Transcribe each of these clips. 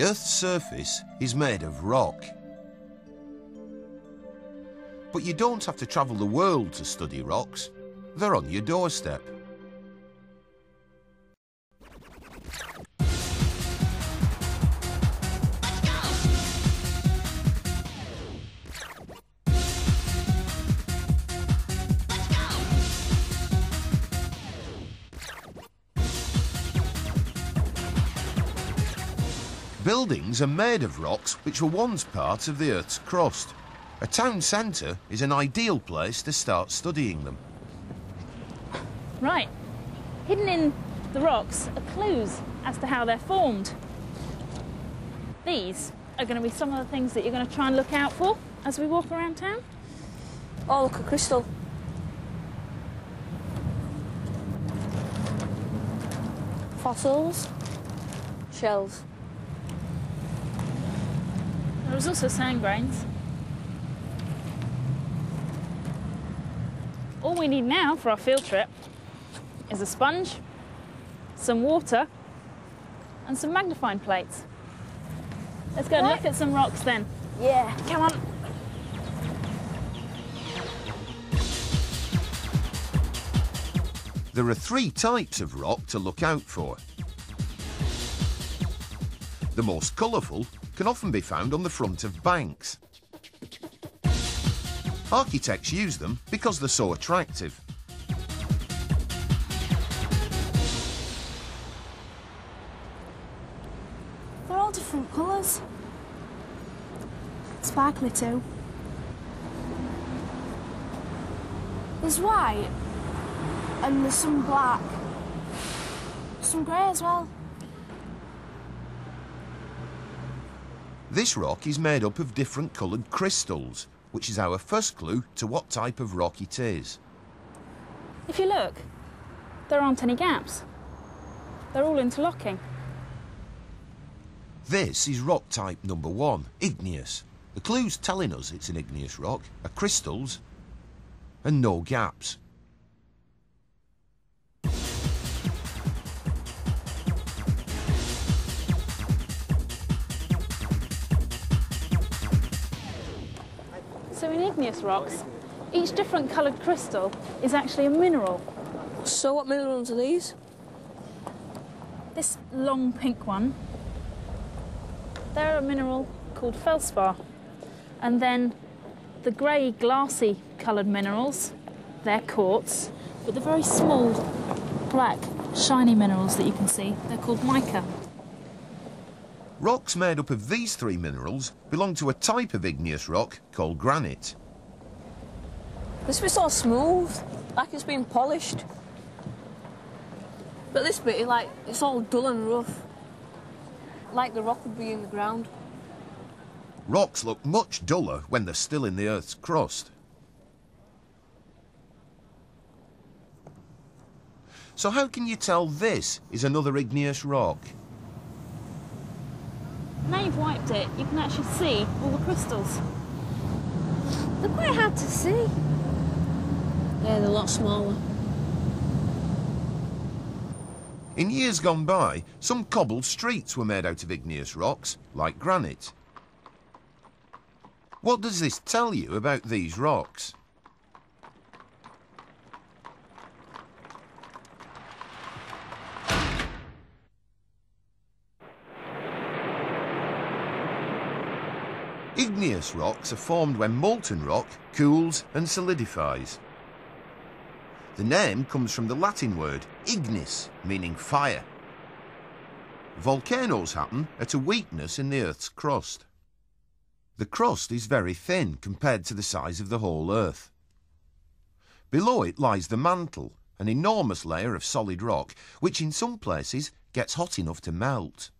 The Earth's surface is made of rock. But you don't have to travel the world to study rocks. They're on your doorstep. Buildings are made of rocks which were once part of the Earth's crust. A town centre is an ideal place to start studying them. Right. Hidden in the rocks are clues as to how they're formed. These are going to be some of the things that you're going to try and look out for as we walk around town. Oh, look, a crystal. Fossils. Shells. There's also sand grains. All we need now for our field trip is a sponge, some water, and some magnifying plates. Let's go and look at some rocks then. Yeah. Come on. There are three types of rock to look out for. The most colourful can often be found on the front of banks. Architects use them because they're so attractive. They're all different colours. Sparkly too. There's white, and there's some black, some grey as well. This rock is made up of different coloured crystals, which is our first clue to what type of rock it is. If you look, there aren't any gaps. They're all interlocking. This is rock type number one, igneous. The clues telling us it's an igneous rock are crystals and no gaps. So in igneous rocks, each different coloured crystal is actually a mineral. So what minerals are these? This long pink one, they're a mineral called felspar. And then the grey, glassy coloured minerals, they're quartz. But the very small, black, shiny minerals that you can see, they're called mica. Rocks made up of these three minerals belong to a type of igneous rock called granite. This bit's all smooth, like it's been polished. But this bit, like, it's all dull and rough. Like the rock would be in the ground. Rocks look much duller when they're still in the Earth's crust. So how can you tell this is another igneous rock? Now you've wiped it, you can actually see all the crystals. They're quite hard to see. Yeah, they're a lot smaller. In years gone by, some cobbled streets were made out of igneous rocks, like granite. What does this tell you about these rocks? Igneous rocks are formed when molten rock cools and solidifies. The name comes from the Latin word ignis, meaning fire. Volcanoes happen at a weakness in the Earth's crust. The crust is very thin compared to the size of the whole Earth. Below it lies the mantle, an enormous layer of solid rock, which in some places gets hot enough to melt.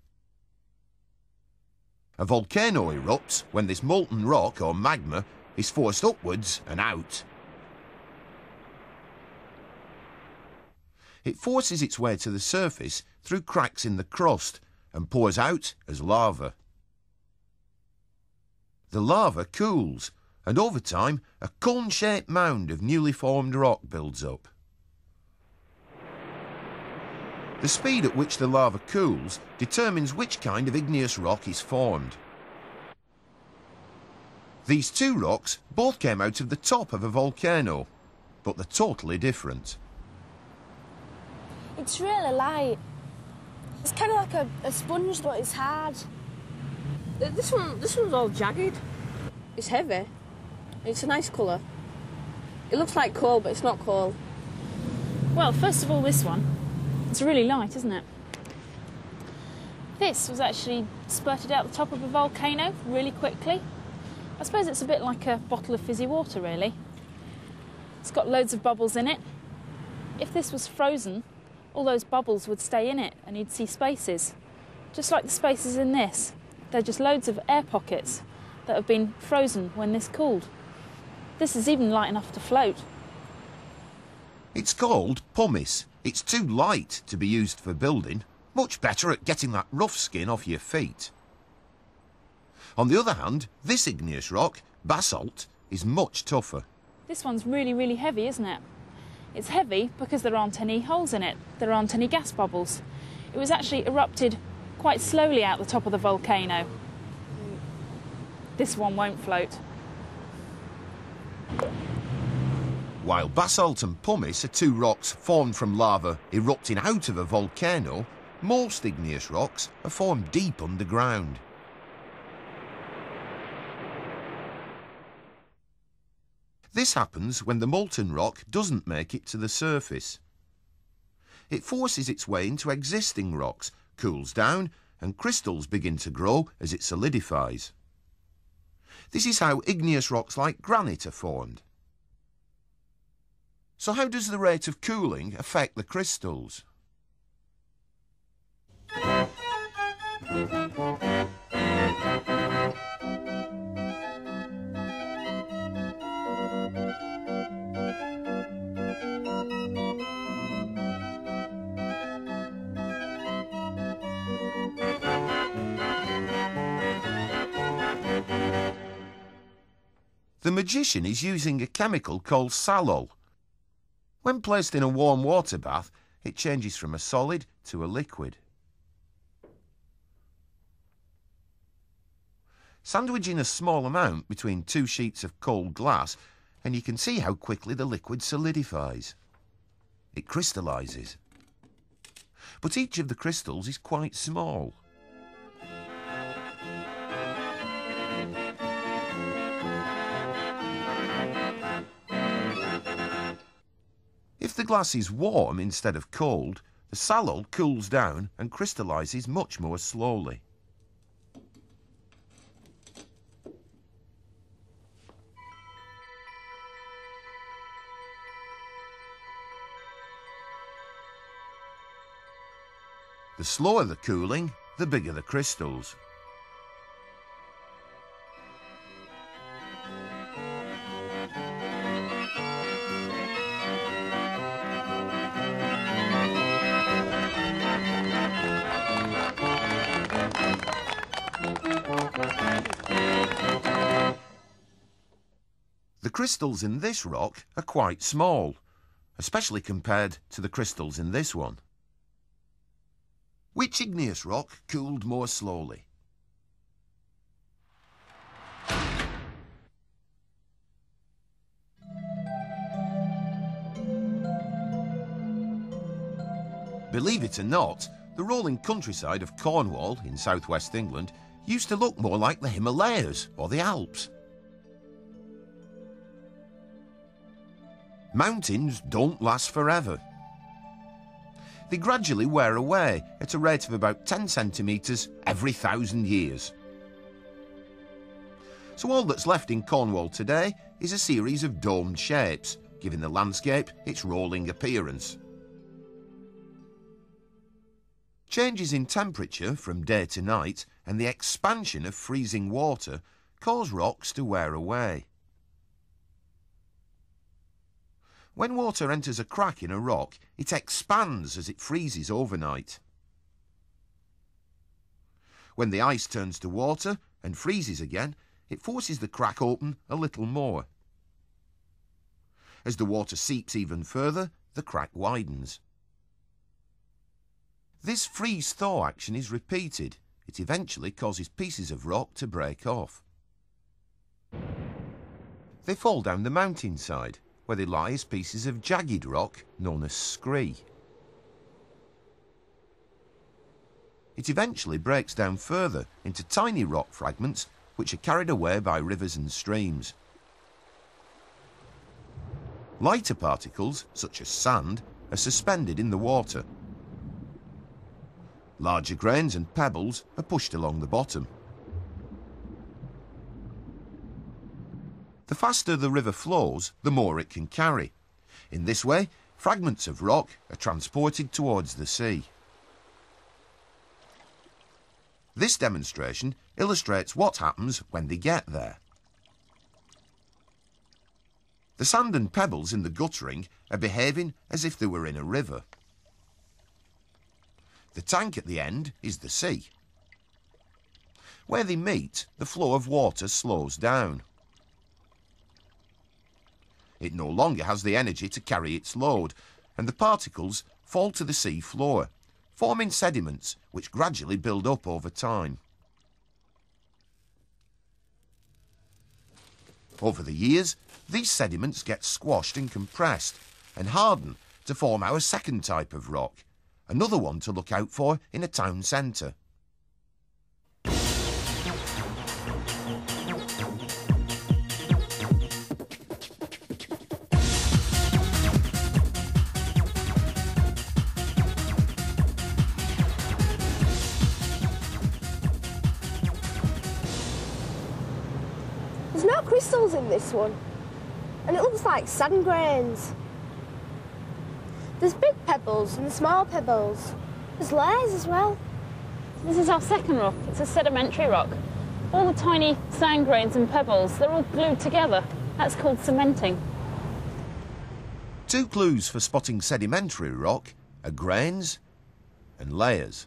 A volcano erupts when this molten rock or magma is forced upwards and out. It forces its way to the surface through cracks in the crust and pours out as lava. The lava cools, and over time, a cone shaped mound of newly formed rock builds up. The speed at which the lava cools determines which kind of igneous rock is formed. These two rocks both came out of the top of a volcano, but they're totally different. It's really light. It's kind of like a, a sponge, but it's hard. This one, this one's all jagged. It's heavy. It's a nice colour. It looks like coal, but it's not coal. Well, first of all, this one. It's really light, isn't it? This was actually spurted out the top of a volcano really quickly. I suppose it's a bit like a bottle of fizzy water, really. It's got loads of bubbles in it. If this was frozen, all those bubbles would stay in it and you'd see spaces. Just like the spaces in this. They're just loads of air pockets that have been frozen when this cooled. This is even light enough to float. It's called pumice. It's too light to be used for building, much better at getting that rough skin off your feet. On the other hand, this igneous rock, basalt, is much tougher. This one's really, really heavy, isn't it? It's heavy because there aren't any holes in it, there aren't any gas bubbles. It was actually erupted quite slowly out the top of the volcano. This one won't float. While basalt and pumice are two rocks formed from lava erupting out of a volcano, most igneous rocks are formed deep underground. This happens when the molten rock doesn't make it to the surface. It forces its way into existing rocks, cools down, and crystals begin to grow as it solidifies. This is how igneous rocks like granite are formed. So how does the rate of cooling affect the crystals? The magician is using a chemical called salol. When placed in a warm water bath, it changes from a solid to a liquid. Sandwiching a small amount between two sheets of cold glass, and you can see how quickly the liquid solidifies. It crystallises. But each of the crystals is quite small. If the glass is warm instead of cold, the salol cools down and crystallises much more slowly. The slower the cooling, the bigger the crystals. The crystals in this rock are quite small, especially compared to the crystals in this one. Which igneous rock cooled more slowly? Believe it or not, the rolling countryside of Cornwall in southwest England used to look more like the Himalayas or the Alps. Mountains don't last forever. They gradually wear away at a rate of about 10 centimetres every thousand years. So all that's left in Cornwall today is a series of domed shapes, giving the landscape its rolling appearance. Changes in temperature from day to night and the expansion of freezing water cause rocks to wear away. When water enters a crack in a rock, it expands as it freezes overnight. When the ice turns to water and freezes again, it forces the crack open a little more. As the water seeps even further, the crack widens. This freeze-thaw action is repeated. It eventually causes pieces of rock to break off. They fall down the mountainside, where they lie as pieces of jagged rock known as scree. It eventually breaks down further into tiny rock fragments which are carried away by rivers and streams. Lighter particles, such as sand, are suspended in the water. Larger grains and pebbles are pushed along the bottom. The faster the river flows, the more it can carry. In this way, fragments of rock are transported towards the sea. This demonstration illustrates what happens when they get there. The sand and pebbles in the guttering are behaving as if they were in a river. The tank at the end is the sea. Where they meet, the flow of water slows down. It no longer has the energy to carry its load, and the particles fall to the sea floor, forming sediments which gradually build up over time. Over the years, these sediments get squashed and compressed and harden to form our second type of rock, another one to look out for in a town centre. This one. And it looks like sand grains. There's big pebbles and small pebbles. There's layers as well. This is our second rock. It's a sedimentary rock. All the tiny sand grains and pebbles, they're all glued together. That's called cementing. Two clues for spotting sedimentary rock are grains and layers.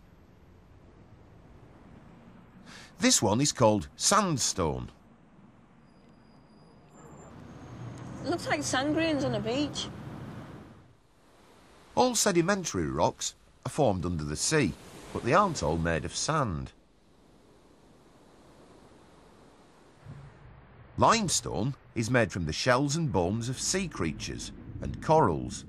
This one is called sandstone. Looks like sand grains on a beach. All sedimentary rocks are formed under the sea, but they aren't all made of sand. Limestone is made from the shells and bones of sea creatures and corals.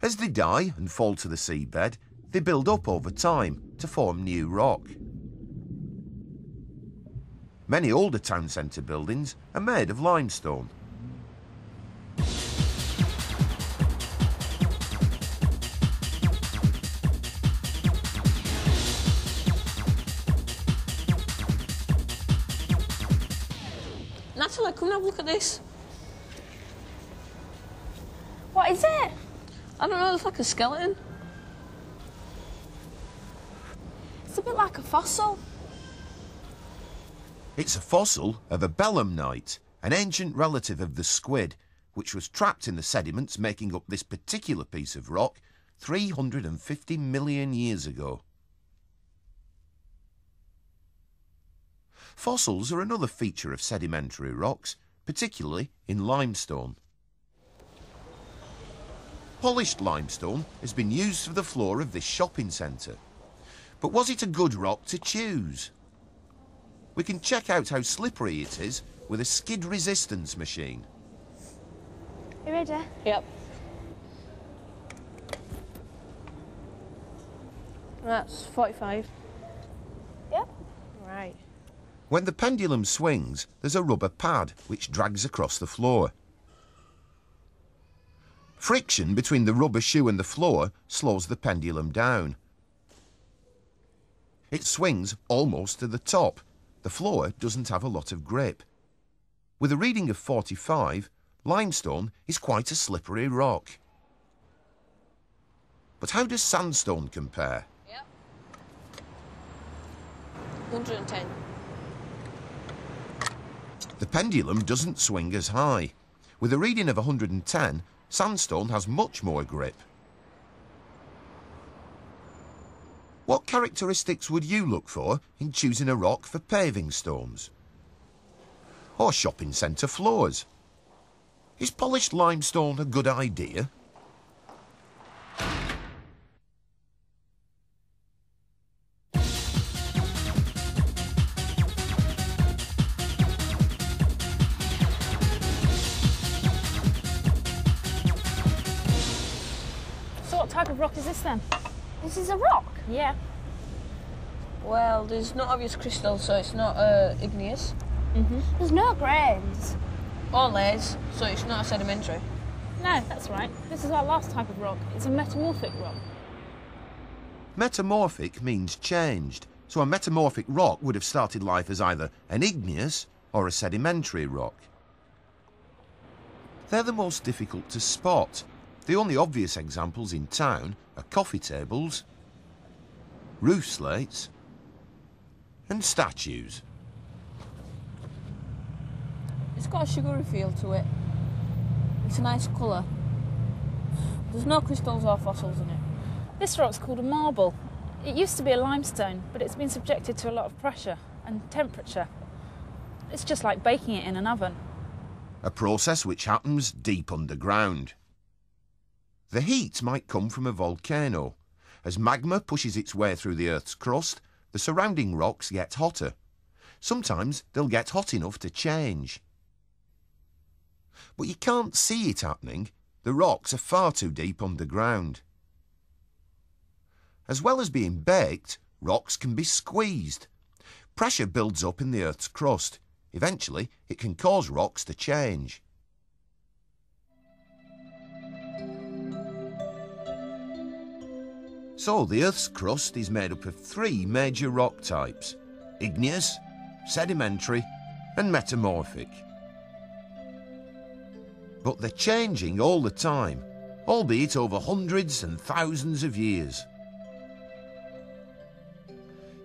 As they die and fall to the seabed, they build up over time to form new rock. Many older town centre buildings are made of limestone. Natalie, come and have a look at this. What is it? I don't know, it's like a skeleton. It's a bit like a fossil. It's a fossil of a belemnite, an ancient relative of the squid, which was trapped in the sediments making up this particular piece of rock 350 million years ago. Fossils are another feature of sedimentary rocks, particularly in limestone. Polished limestone has been used for the floor of this shopping centre. But was it a good rock to choose? We can check out how slippery it is with a skid resistance machine. You ready? Yep. That's 45. Yep. Right. When the pendulum swings, there's a rubber pad which drags across the floor. Friction between the rubber shoe and the floor slows the pendulum down. It swings almost to the top. The floor doesn't have a lot of grip. With a reading of 45, limestone is quite a slippery rock. But how does sandstone compare? Yep. 110. The pendulum doesn't swing as high. With a reading of 110, sandstone has much more grip. Characteristics would you look for in choosing a rock for paving stones? Or shopping centre floors? Is polished limestone a good idea? So what type of rock is this then? This is a rock. Yeah. Well, there's not obvious crystals, so it's not uh, igneous. There's no grains. Or layers, so it's not a sedimentary. No, that's right. This is our last type of rock. It's a metamorphic rock. Metamorphic means changed, so a metamorphic rock would have started life as either an igneous or a sedimentary rock. They're the most difficult to spot. The only obvious examples in town are coffee tables, roof slates, and statues. It's got a sugary feel to it. It's a nice colour. There's no crystals or fossils in it. This rock's called a marble. It used to be a limestone, but it's been subjected to a lot of pressure and temperature. It's just like baking it in an oven. a process which happens deep underground. The heat might come from a volcano. As magma pushes its way through the Earth's crust, the surrounding rocks get hotter. Sometimes they'll get hot enough to change. But you can't see it happening. The rocks are far too deep underground. As well as being baked, rocks can be squeezed. Pressure builds up in the Earth's crust. Eventually, it can cause rocks to change. So, the Earth's crust is made up of three major rock types igneous, sedimentary, and metamorphic. But they're changing all the time, albeit over hundreds and thousands of years.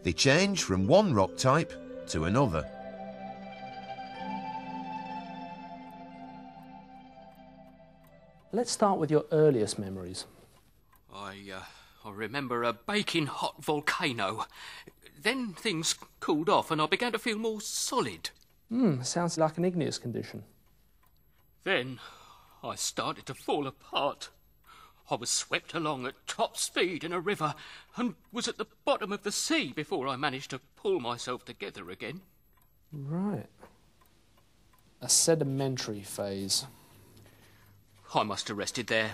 They change from one rock type to another. Let's start with your earliest memories. I, uh, I remember a baking hot volcano. Then things cooled off and I began to feel more solid. Hmm, sounds like an igneous condition. Then I started to fall apart. I was swept along at top speed in a river and was at the bottom of the sea before I managed to pull myself together again. Right. A sedimentary phase. I must have rested there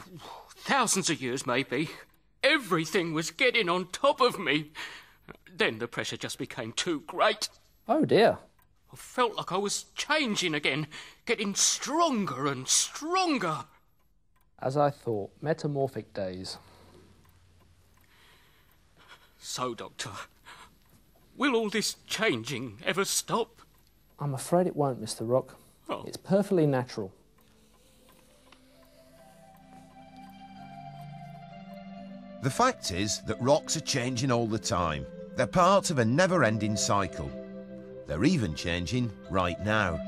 thousands of years, maybe. Everything was getting on top of me. Then the pressure just became too great. Oh dear. I felt like I was changing again, getting stronger and stronger. As I thought, metamorphic days. So, Doctor, will all this changing ever stop? I'm afraid it won't, Mr. Rock. Oh. It's perfectly natural. The fact is that rocks are changing all the time. They're part of a never ending cycle. They're even changing right now.